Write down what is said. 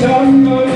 somebody.